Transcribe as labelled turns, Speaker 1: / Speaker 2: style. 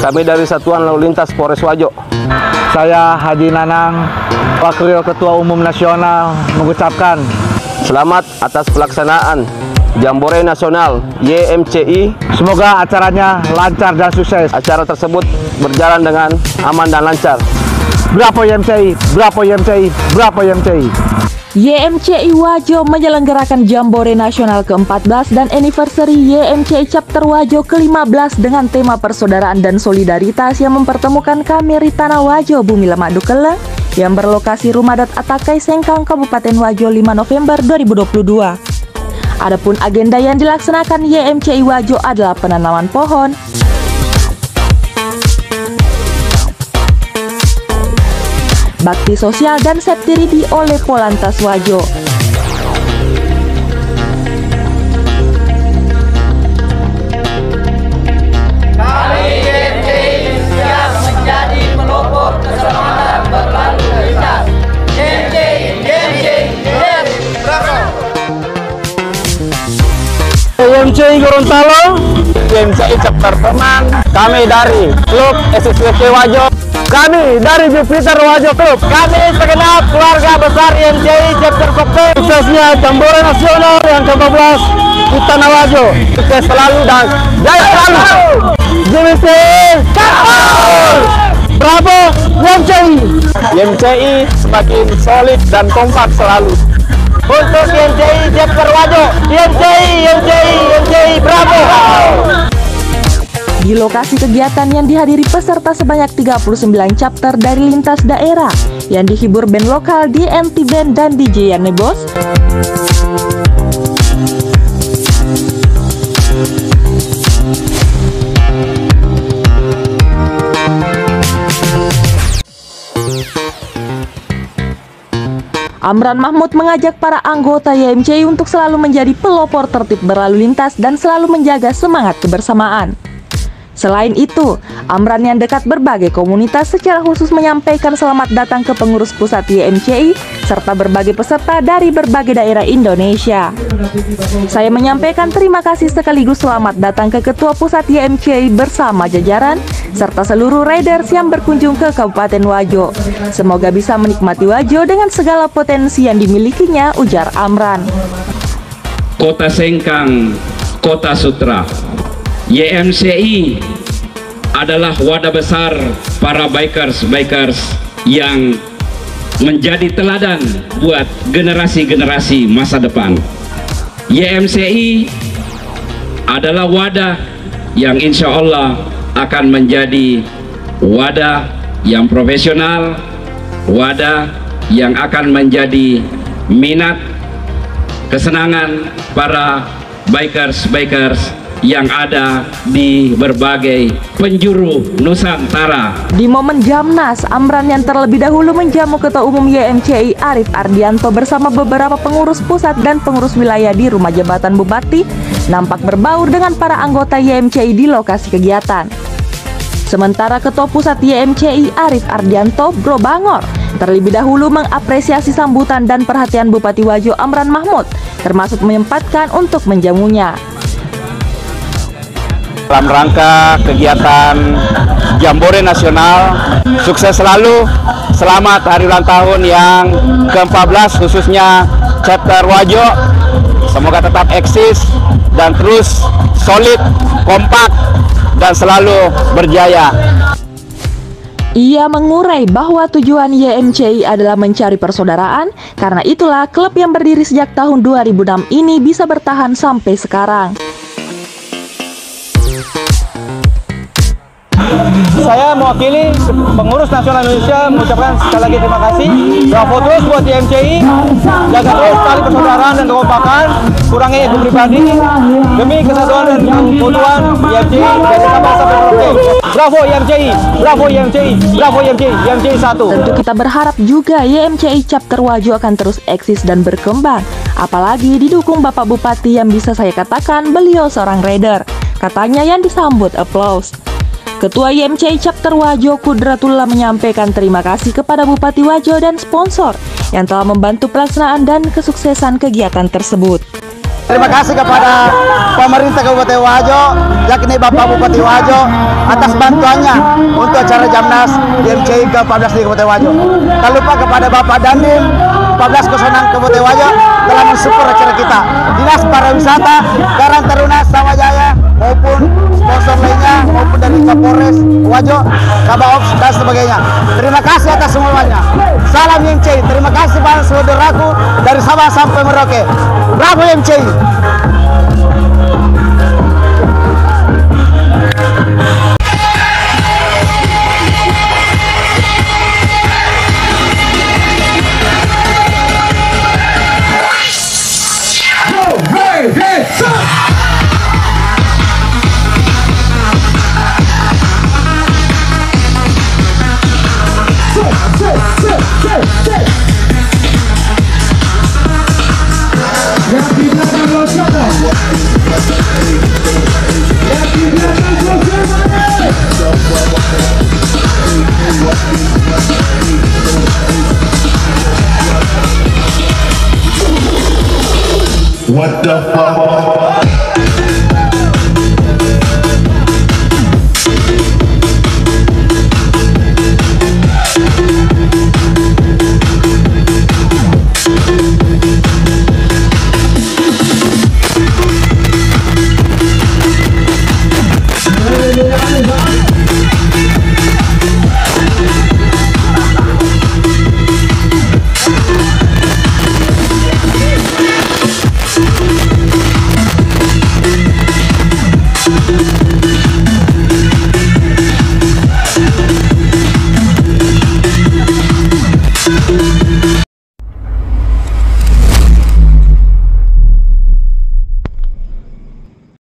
Speaker 1: Kami dari Satuan Lalu Lintas Polres Wajo.
Speaker 2: Saya Haji Nanang, Wakil Ketua Umum Nasional mengucapkan
Speaker 1: Selamat atas pelaksanaan Jambore Nasional YMCI.
Speaker 2: semoga acaranya lancar dan sukses.
Speaker 1: Acara tersebut berjalan dengan aman dan lancar.
Speaker 2: Berapa YMCI? Berapa YMCI? Berapa YMCI?
Speaker 3: YMCI Wajo menyelenggarakan Jambore Nasional ke-14 dan anniversary YMCI Chapter Wajo ke-15 dengan tema persaudaraan dan solidaritas yang mempertemukan kami di Tanah Wajo Bumi Lemak Dukeleng yang berlokasi Rumah Dat Atakai Sengkang Kabupaten Wajo 5 November 2022. Adapun agenda yang dilaksanakan YMCI Wajo adalah penanaman pohon, bakti sosial dan septiridi oleh Polantas Wajo.
Speaker 1: Chapter Peman. Kami dari Klub SSWK Wajo.
Speaker 2: kami dari Jupiter Wajo Club, kami segenap keluarga besar YMCI Chapter Kopten, suksesnya Jambore Nasional yang ke-15 di Tanah Wajo.
Speaker 1: Sukses selalu dan jaya selalu.
Speaker 2: YMCI Kapal! Bravo YMCI!
Speaker 1: YMCI semakin solid dan kompak selalu.
Speaker 2: Untuk YMCI Chapter Wajo, YMCI, YMCI, YMCI, bravo!
Speaker 3: Di lokasi kegiatan yang dihadiri peserta sebanyak 39 chapter dari lintas daerah yang dihibur band lokal DNT Band dan DJ Yane Bos, Amran Mahmud mengajak para anggota YMCI untuk selalu menjadi pelopor tertib berlalu lintas dan selalu menjaga semangat kebersamaan. Selain itu, Amran yang dekat berbagai komunitas secara khusus menyampaikan selamat datang ke pengurus pusat YMCI serta berbagai peserta dari berbagai daerah Indonesia. Saya menyampaikan terima kasih sekaligus selamat datang ke Ketua Pusat YMCI bersama jajaran serta seluruh riders yang berkunjung ke Kabupaten Wajo. Semoga bisa menikmati Wajo dengan segala potensi yang dimilikinya, ujar Amran.
Speaker 4: Kota Sengkang, Kota Sutra. YMCI adalah wadah besar para bikers-bikers yang menjadi teladan buat generasi-generasi masa depan. YMCI adalah wadah yang insya Allah akan menjadi wadah yang profesional, wadah yang akan menjadi minat kesenangan para bikers-bikers yang ada di berbagai penjuru Nusantara.
Speaker 3: Di momen Jamnas, Amran yang terlebih dahulu menjamu Ketua Umum YMCI Arif Ardianto bersama beberapa pengurus pusat dan pengurus wilayah di Rumah Jabatan Bupati nampak berbaur dengan para anggota YMCI di lokasi kegiatan. Sementara Ketua Pusat YMCI Arif Ardianto Bro Bangor terlebih dahulu mengapresiasi sambutan dan perhatian Bupati Wajo Amran Mahmud termasuk menyempatkan untuk menjamunya.
Speaker 1: Dalam rangka kegiatan Jambore Nasional, sukses selalu. Selamat hari ulang tahun yang ke-14 khususnya chapter Wajo. Semoga tetap eksis dan terus solid, kompak dan selalu berjaya.
Speaker 3: Ia mengurai bahwa tujuan YMCI adalah mencari persaudaraan, karena itulah klub yang berdiri sejak tahun 2006 ini bisa bertahan sampai sekarang.
Speaker 2: Saya mewakili pengurus nasional Indonesia mengucapkan sekali lagi terima kasih. Bravo terus buat YMCI, jaga terus tali persaudaraan dan kekompakan, kurangi ego pribadi demi kesatuan dan keutuhan YMCI dari Sabang sampai Merauke. Bravo YMCI, Bravo YMCI, Bravo YMCI, YMCI satu.
Speaker 3: Tentu kita berharap juga YMCI Chapter Wajo akan terus eksis dan berkembang. Apalagi didukung Bapak Bupati yang bisa saya katakan beliau seorang raider. Katanya yang disambut applause. Ketua YMCI Chapter Wajo Kudratullah menyampaikan terima kasih kepada Bupati Wajo dan sponsor yang telah membantu pelaksanaan dan kesuksesan kegiatan tersebut.
Speaker 5: Terima kasih kepada pemerintah Kabupaten Wajo, yakni Bapak Bupati Wajo, atas bantuannya untuk acara Jamnas YMCI ke-14 di Kabupaten Wajo. Tak lupa kepada Bapak Dandim, 14 Kosonan Kabupaten Wajo telah mensupport acara kita. Dinas Pariwisata, Karang Taruna, Wajo, Kabaops, dan sebagainya. Terima kasih atas semuanya. Salam YMCI. Terima kasih pada saudaraku dari Sabah sampai Merauke. Bravo YMCI.
Speaker 6: What the fuck?